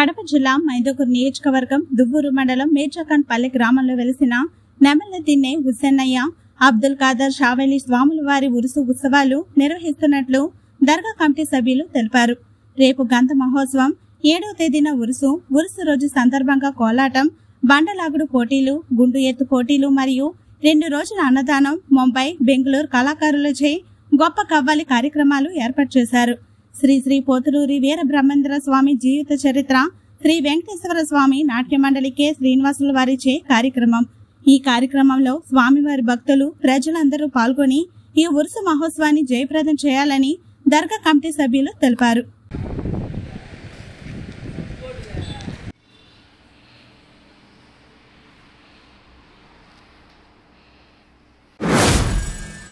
కడప జిల్లా మైదకూరు నియోజకవర్గం దువ్వూరు మండలం మేర్చాఖాన్ పల్లె గ్రామంలో వెలిసిన నెమల్ల దిన్నె హుస్సేనయ్య అబ్దుల్ ఖాదర్ షావెలి స్వాముల వారి ఉరుసు ఉత్సవాలు నిర్వహిస్తున్నట్లు దర్గా కమిటీ సభ్యులు తెలిపారు. రేపు గంధ మహోత్సవం ఏడవ తేదీన ఉరుసు ఉరుసు రోజు సందర్భంగా కోలాటం బండలాగుడు పోటీలు గుండు ఎత్తు పోటీలు మరియు రెండు రోజుల అన్నదానం ముంబై బెంగళూరు కళాకారులచే గొప్ప కవ్వాలి కార్యక్రమాలు ఏర్పాటు చేశారు. శ్రీ శ్రీ పోతులూరి వీర బ్రహ్మేంద్ర స్వామి జీవిత చరిత్ర శ్రీ వెంకటేశ్వర స్వామి నాట్య మండలి కె శ్రీనివాసుల వారిచే కార్యక్రమం. ఈ కార్యక్రమంలో స్వామివారి భక్తులు ప్రజలందరూ పాల్గొని ఈ ఉరుసు మహోత్సవాన్ని జయప్రదం చేయాలని దర్గా కమిటీ సభ్యులు తెలిపారు.